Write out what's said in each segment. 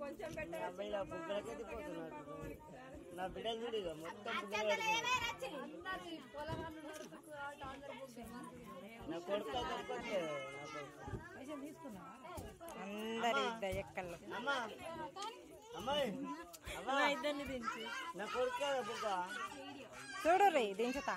కొంచెం నా బిడ్డలు చూడు మొత్తం నా కొడుకు అందరి ఇద్దరు ఇద్దరిని దించు నా కొడుకు చూడు రే దించుతా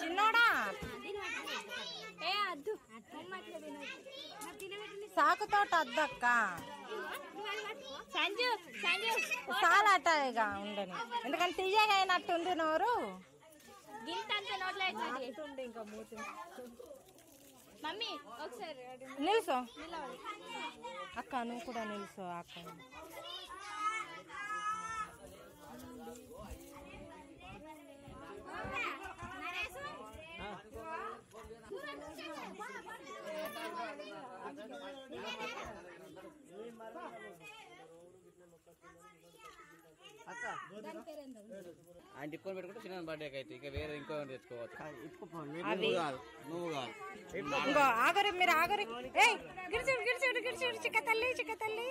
చిన్నోడా? సాకుతోట అద్దక్క. సంజు సంజు చాలా అట్టగా ఉండని. ఎందుకంటే తీయగా అయినట్టుంది నోరు. మమ్మీ ఒకసారి నిలుసో. అక్క నువ్వు కూడా నిలుసో అక్క. ఆయన టిప్పుకొని పెట్టుకుంటే చిన్న బర్త్డే అయితే ఇక వేరే ఇంకో తెచ్చుకోవచ్చు. నువ్వు కాదు ఇంకో ఆగరి మీరు ఆగరి. చిక్క తల్లి చిక్క తల్లి.